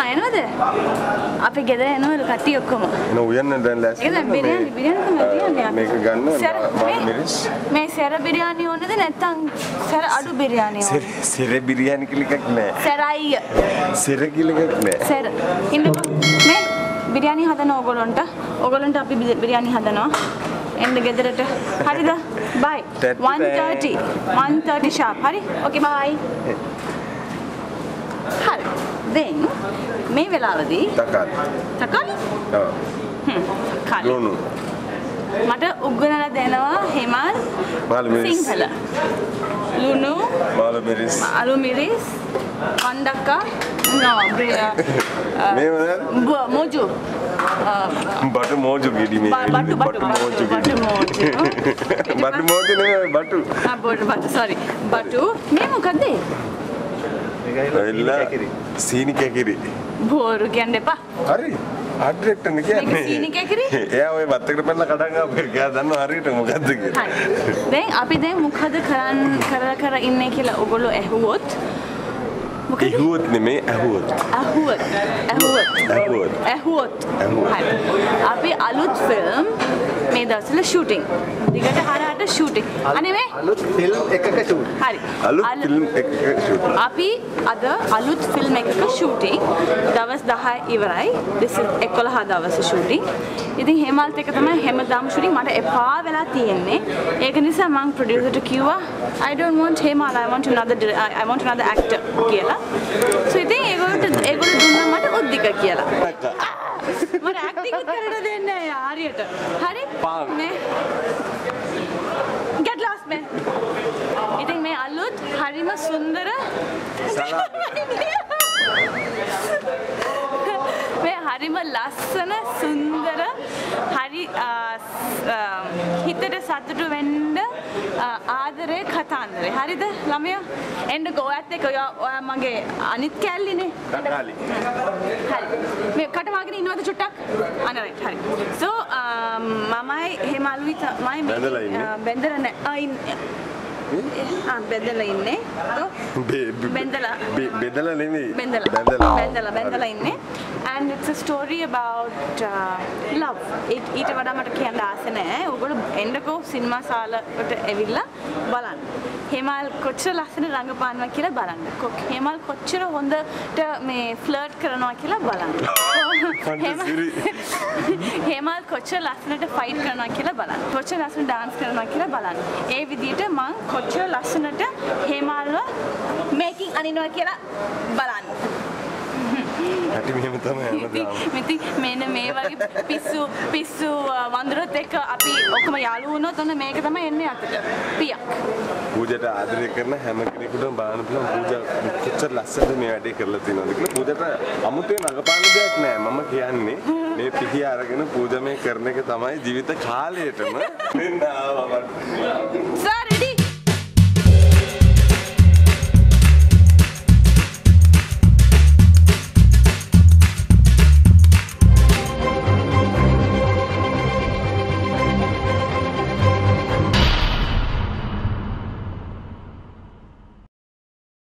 එනවද? අපි ගෙදර එනවලු කට්ටිය ඔක්කොම. එන උයන්න දැන් ලෑස්ති ඒක. බිරියානි බිරියානි තියන්නේ අපි. මේක ගන්න සැර- මා- මේ- මිරිස් මේ සැර බිරියානි ඕනද නැත්නම් සැර අඩු බිරියානි ඕනද? සිර බිරියානි කියලා එකක් නෑ සැරයි සිර කියලා එකක් නෑ සැර. ඉන්නකෝ. මේ බිරියානි හදන ඕගොල්ලන්ට. ඕගොල්ලන්ට අපි බිරියානි හදනවා. එන්න ගෙදරට. හරිද? බයි. ටැට් 1:30. 1:30 sharp. හරි? ඕකේ බයි. හරි. දැන් මේ වෙලාවදී තකාලි. තකාලි? ඔව්. හ්ම් කාලි ලුණු මට උග්ගනලා දෙනවා හෙමල් මාළු. සිංහල. ලුණු. මාළු මිරිස් අලු මිරිස් වන්දක්කා නෝ මේ මොනවද මොජු. බටු මෝජු ගෙඩි මේ බටු බටු මෝජු ගෙඩි. බටු මොජු. නෙමෙයි බටු. ආ බටු බටු සෝරි බටු. මේ එල්ල සීනි කැකිරි. බෝරු කියන්න එපා. හරි. ආඩ්‍රෙක්ටර් නේ කියන්නේ. මේක සීනි කැකිරි? එයා ওই වත්තකට පැනලා කඩන් ආපු එයා දන්නවා හරියට මොකද්ද කියලා. දැන් අපි දැන් මොකද කරන්න කර කර ඉන්නේ කියලා ඔයගොල්ලෝ ඇහුවොත් මොකද? ඉහුවොත් නෙමෙයි ඇහුවොත්. ඇහුවොත්. ඇහුවොත්. ඇහුවොත්. ඇහුවොත්. ඇහුවොත්. හරි. අපි අලුත් ෆිල්ම් මේ දවස්වල ෂූටින් දිගට හරහට ෂූටින් අනේ මේ? අලුත් ෆිල්ම් එකක ෂූට් හරි. අලුත් අලු- ෆිල්ම් එක ෂූට් අපි අද අලුත් ෆිල්ම් එකක ෂූටින් දවස් 10 ඉවරයි. දෙස 11 දවස් ෂූටින් ඉතින් හේමල්ත් එක තමයි හැමදාම ෂූටින් මට එපා වෙලා තියෙන්නේ. ඒක නිසා මම ප්‍රොඩියුසර්ට කිව්වා I don't want Hemal. I want another I want another actor කියලා. So ඉතින් ඒගොල්ලන්ට ඒගොල්ලෝ දුන්නා මට උද්දික කියලා. මට ඇක්ටිං කරන්න දෙන්නේ නැහැ හරියට හරි. මේ get lost man. ඉතින් මේ අලුත් හරිම සුන්දර මේ හරිම ලස්සන සුන්දර හරි හිතට සතුටු වෙන්න ආදරේ කතාන්දරේ හරිද ළමයා? එන්න ගෝඇත් එක. ඔයා මගේ අනිත් කැල්ලිනේ. හරි. මේ කටවාගෙන ඉන්නවද චුට්ටක්? අන රයිට් හරි. සෝ මමයි හෙමල්වි තමයි මේ- බැඳලා ඉන්නේ? බැඳලා නෑ ඉන්නේ. බැඳලා ඉන්නේ ඔව්. බෙ- බෙ- බෙන්දලා. බෙ- බෙදලා නෙමෙයි බැඳලා බැඳලා බැඳලා බැඳලා ඉන්නේ and it's a story about uh, love. ඊට ඊට වඩා මට කියන්න ආස නැහැ ඔයගොල්ලෝ එන්නකෝ සිනමා ශාලාවට ඇවිල්ලා බලන්න හේමල් කොච්චර ලස්සන රංගපානවා කියලා බලන්න හේමල් කොච්චර හොඳට මේ ෆ්ලර්ට් කරනවා කියලා බලන්න. හේමල් කොච්චර ලස්සනට ෆයිට් කරනවා කියලා බලන්න කොච්චර ලස්සන ඩාන්ස් කරනවා කියලා බලන්න ඒ විදිහට මං කොච්චර ලස්සනට හේමල්ව මේකින් අනිනවා කියලා බලන්න. ඇටි මෙහෙම තමයි හැමදාම. ඉතින් මෙන්න මේ වගේ පිස්සු පිස්සු වඳුරත් එක්ක අපි ඔක්කොම යාළු වුණොත් ඔන්න මේක තමයි එන්නේ අතට. පියක්. පූජට ආදරය කරන හැම කෙනෙකුටම බලන්න පුළුවන් පූජා කොච්චර ලස්සනද මේ වැඩේ කරලා තියෙනවද කියලා. පූජට අමුතුවෙන් රඟපාන දෙයක් නෑ. මම කියන්නේ මේ පිහි අරගෙන පූජා මේ කරන එක තමයි ජීවිත කාලයටම මෙන්න ආවා